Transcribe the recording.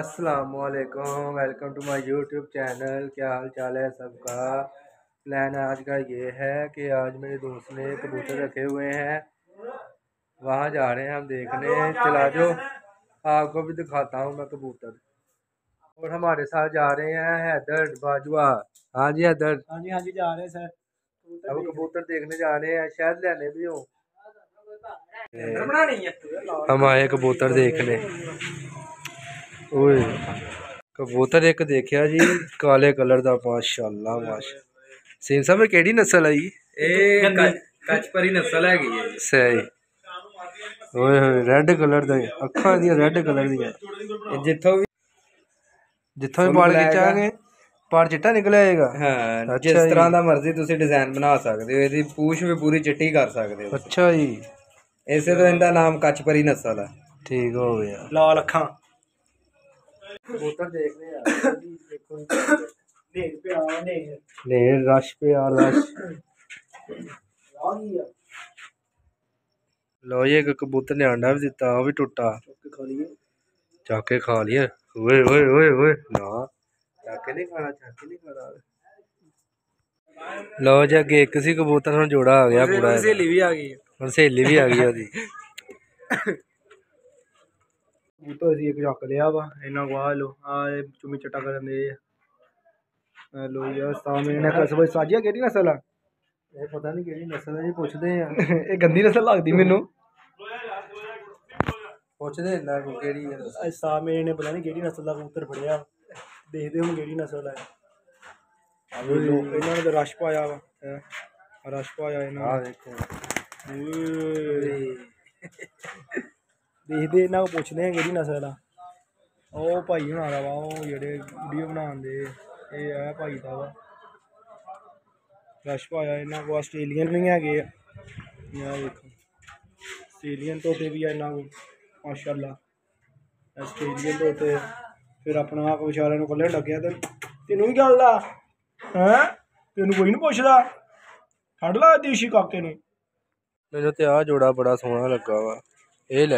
असलकुम welcome to my YouTube channel क्या हाल चाल है सबका? प्लान आज का ये है कि आज मेरे दोस्त ने कबूतर रखे हुए हैं। वहाँ जा रहे हैं हम देखने। चला जो आपको भी दिखाता हूँ मैं कबूतर। और हमारे साथ जा रहे हैं हैदर बाजवा। हाँ जी हैदर। हाँ जी हाँ जी जा रहे हैं सर। अब कबूतर देखने जा रहे हैं। शायद लेने भी हो। हम आए कबूतर देखने। ਓਏ ਕਬੂਤਰ ਇੱਕ ਦੇਖਿਆ ਜੀ ਕਾਲੇ ਕਲਰ ਦਾ ਮਾਸ਼ਾਅੱਲਾ ਮਾਸ਼ ਸੇਮ ਸਾਹਿਬ ਇਹ ਕਿਹੜੀ ਨਸਲ ਹੈ ਜੀ? ਇਹ ਕਚਪਰੀ ਨਸਲ ਹੈਗੀ ਹੈ ਸਹੀ। ਓਏ ਹੋਏ ਰੈੱਡ ਕਲਰ ਦਾ ਅੱਖਾਂ ਦੀਆਂ ਰੈੱਡ ਕਲਰ ਦੀਆਂ। ਜਿੱਥੋਂ ਵੀ ਜਿੱਥੋਂ ਵੀ ਬਾਲ ਖਿੱਚਾਂਗੇ ਪਰ ਚਿੱਟਾ ਨਿਕਲ ਆਏਗਾ। ਹਾਂ ਜਿਸ ਤਰ੍ਹਾਂ ਦਾ ਮਰਜ਼ੀ ਤੁਸੀਂ ਡਿਜ਼ਾਈਨ ਬਣਾ ਸਕਦੇ ਹੋ ਇਹਦੀ ਪੂਛ ਵੀ ਪੂਰੀ ਚਿੱਟੀ ਕਰ ਸਕਦੇ ਹੋ। ਅੱਛਾ ਜੀ। ਇਸੇ ਤੋਂ ਇਹਦਾ ਨਾਮ ਕਚਪਰੀ ਨਸਲ ਹੈ ਠੀਕ ਹੋ ਗਿਆ। ਲਾਲ ਅੱਖਾਂ। कबूतर नेर रश पे रश। लो ये कबूतर ने आंडा भी दिता भी टूटा चाके खा लिया ओए ओए ओए ओए। ना चाके नहीं खाना चाके नहीं खाना। लो जी अगे एक कबूतर जोड़ा आ गया पूरा सहेली भी आ गई। सहेली भी आ गई ਕਬੂਤਰ ਅਸੀਂ ਇੱਕ ਚੱਕ ਲਿਆ ਵਾ ਇਹਨਾਂ ਕੋ ਆ ਲੋ ਆ ਇਹ ਚੁੰਮੀ ਚਟਾ ਕਰਨ ਦੇ ਆ ਲੋ ਯਾਰ ਸਾਹਮਣੇ ਨੇ ਕਸਬੇ ਸਾਜਿਆ ਕਿਹੜੀ ਨਸਲ ਆ ਇਹ ਪਤਾ ਨਹੀਂ ਕਿਹੜੀ ਨਸਲ ਹੈ ਜੀ ਪੁੱਛਦੇ ਆ ਇਹ ਗੰਦੀ ਨਸਲ ਲੱਗਦੀ ਮੈਨੂੰ ਪੁੱਛਦੇ ਇੰਨਾ ਕੋ ਕਿਹੜੀ ਹੈ ਅੱਜ ਸਾਹਮਣੇ ਨੇ ਪਤਾ ਨਹੀਂ ਕਿਹੜੀ ਨਸਲ ਦਾ ਕਬੂਤਰ ਫੜਿਆ ਦੇਖਦੇ ਹੁਣ ਕਿਹੜੀ ਨਸਲ ਹੈ ਆ ਵੀ ਲੋ ਇਹਨਾਂ ਨੇ ਤਾਂ ਰਸ਼ ਪਾਇਆ ਵਾ ਹੈਂ। ਆਹ ਰਸ਼ ਪਾਇਆ ਇਹਨਾਂ ਆ ਨੇ ਦੇਖੋ ਓਏ। ਦੇਖਦੇ ਇਹਨਾਂ ਕੋ ਪੁੱਛਦੇ ਆ ਕਿਹੜੀ ਨਸਲ ਆ। ਉਹ ਭਾਈ ਹੁਣਾਂ ਦਾ ਵਾ, ਉਹ ਜਿਹੜੇ ਵੀਡੀਓ ਬਣਾਉਂਦੇ ਇਹ ਆ ਭਾਈ ਦਾ ਵਾ। ਰਸ਼ ਪਾਇਆ ਇਹਨਾਂ ਕੋ ਆਸਟ੍ਰੇਲੀਅਨ ਵੀ ਹੈਗੇ ਆ। ਇਹ ਦੇਖੋ ਆਸਟ੍ਰੇਲੀਅਨ ਤੋਤੇ ਵੀ ਆ ਇਹਨਾਂ ਕੋ ਮਾਸ਼ਾਅੱਲਾ। ਆਸਟ੍ਰੇਲੀਅਨ ਤੋਤੇ, ਫਿਰ ਆਪਣਾ ਆਪ ਵਿਚਾਰਿਆਂ ਨੂੰ ਕੱਲੇ ਲੱਗਿਆ ਤੇ ਤੈਨੂੰ ਕੀ ਗੱਲ ਆ? ਹੈਂ? ਤੈਨੂੰ ਕੋਈ ਨਹੀਂ ਪੁੱਛਦਾ? ਫੜ ਲਾ ਦੇਸ਼ੀ ਕਾਕੇ ਨੂੰ। ਮੈਨੂੰ ਤੇ ਆ ਜੋੜਾ ਬੜਾ ਸੋਹਣਾ ਲੱਗਾ ਵਾ। él